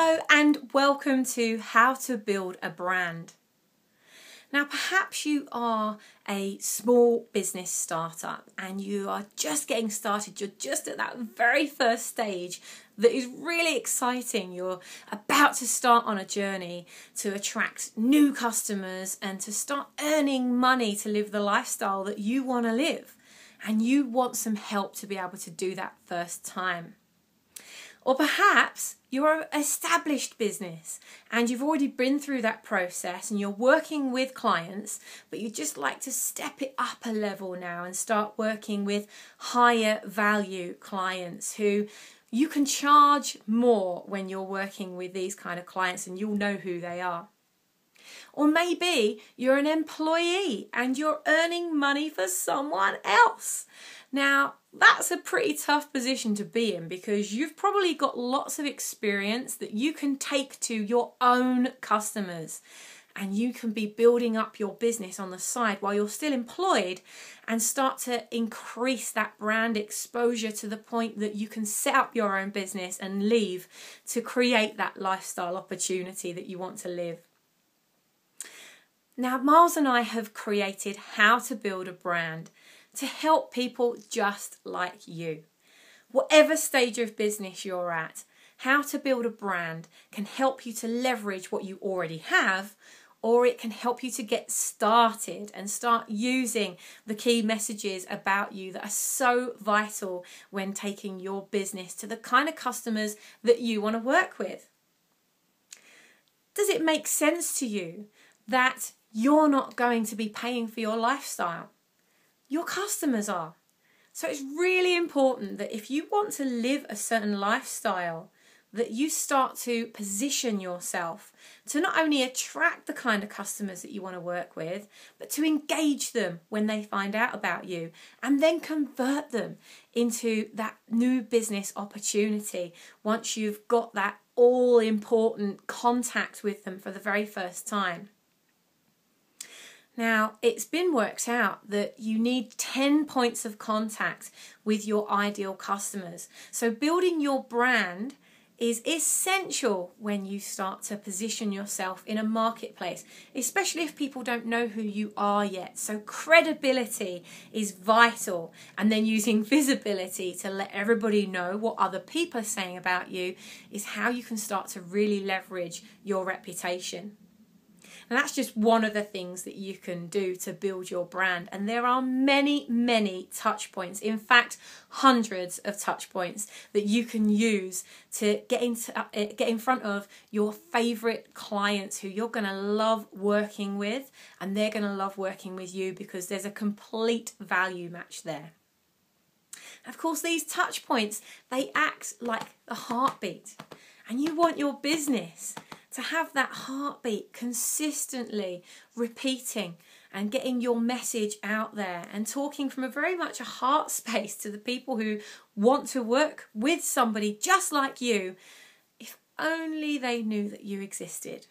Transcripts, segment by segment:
Hello and welcome to How to Build a Brand. Now, perhaps you are a small business startup and you are just getting started. You're just at that very first stage that is really exciting. You're about to start on a journey to attract new customers and to start earning money to live the lifestyle that you want to live. And you want some help to be able to do that first time. Or perhaps you're an established business and you've already been through that process and you're working with clients, but you just like to step it up a level now and start working with higher value clients who you can charge more when you're working with these kind of clients and you'll know who they are. Or maybe you're an employee and you're earning money for someone else. Now, that's a pretty tough position to be in because you've probably got lots of experience that you can take to your own customers and you can be building up your business on the side while you're still employed and start to increase that brand exposure to the point that you can set up your own business and leave to create that lifestyle opportunity that you want to live. Now, Miles and I have created How to Build a Brand to help people just like you. Whatever stage of business you're at, how to build a brand can help you to leverage what you already have, or it can help you to get started and start using the key messages about you that are so vital when taking your business to the kind of customers that you want to work with. Does it make sense to you that you're not going to be paying for your lifestyle? Your customers are. So it's really important that if you want to live a certain lifestyle, that you start to position yourself to not only attract the kind of customers that you want to work with, but to engage them when they find out about you and then convert them into that new business opportunity once you've got that all important contact with them for the very first time. Now, it's been worked out that you need 10 points of contact with your ideal customers. So, building your brand is essential when you start to position yourself in a marketplace, especially if people don't know who you are yet. So, credibility is vital, and then using visibility to let everybody know what other people are saying about you is how you can start to really leverage your reputation. And that's just one of the things that you can do to build your brand. And there are many, many touch points. In fact, hundreds of touch points that you can use to get into uh, get in front of your favorite clients who you're going to love working with and they're going to love working with you because there's a complete value match there. Of course, these touch points, they act like a heartbeat. And you want your business to have that heartbeat consistently repeating and getting your message out there and talking from a very much a heart space to the people who want to work with somebody just like you, if only they knew that you existed.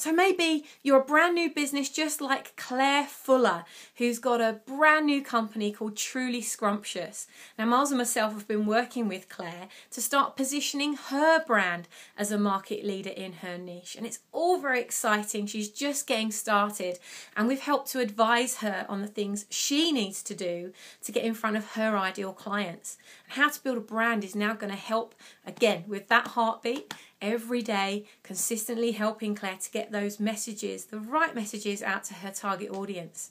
So maybe you're a brand new business just like Claire Fuller, who's got a brand new company called Truly Scrumptious. Now, Miles and myself have been working with Claire to start positioning her brand as a market leader in her niche. And it's all very exciting. She's just getting started, and we've helped to advise her on the things she needs to do to get in front of her ideal clients. And how to build a brand is now going to help, again, with that heartbeat every day, consistently helping Claire to get those messages, the right messages, out to her target audience.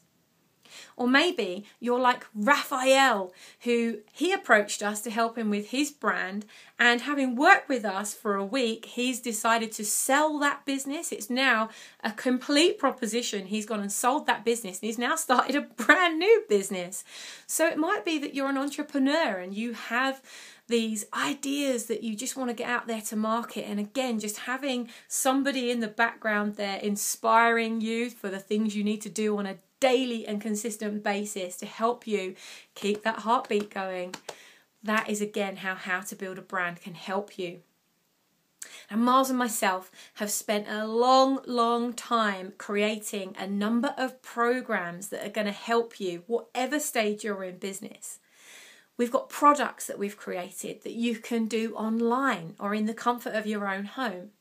Or maybe you're like Raphael, who he approached us to help him with his brand. And having worked with us for a week, he's decided to sell that business. It's now a complete proposition. He's gone and sold that business and he's now started a brand new business. So it might be that you're an entrepreneur and you have these ideas that you just want to get out there to market. And again, just having somebody in the background there inspiring you for the things you need to do on a daily and consistent basis to help you keep that heartbeat going. That is again how How to Build a Brand can help you. And Miles and myself have spent a long, long time creating a number of programs that are going to help you, whatever stage you're in business We've got products that we've created that you can do online or in the comfort of your own home.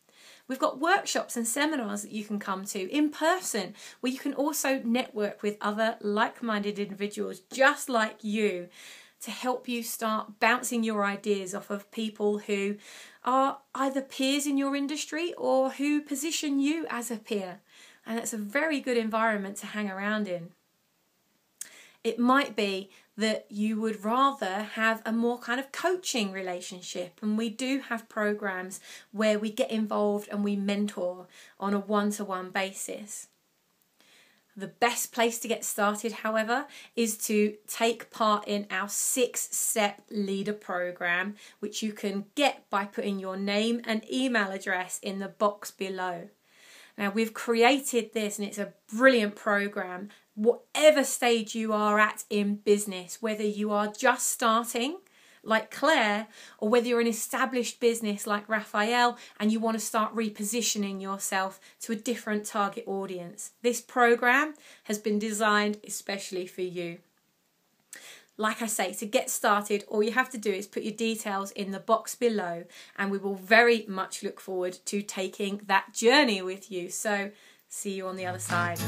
We've got workshops and seminars that you can come to in person where you can also network with other like minded individuals just like you to help you start bouncing your ideas off of people who are either peers in your industry or who position you as a peer. And it's a very good environment to hang around in. It might be that you would rather have a more kind of coaching relationship. And we do have programs where we get involved and we mentor on a one to one basis. The best place to get started, however, is to take part in our six step leader program, which you can get by putting your name and email address in the box below. Now, we've created this and it's a brilliant program whatever stage you are at in business, whether you are just starting like Claire, or whether you're an established business like Raphael and you want to start repositioning yourself to a different target audience. This program has been designed especially for you. Like I say, to get started, all you have to do is put your details in the box below, and we will very much look forward to taking that journey with you. So, see you on the other side.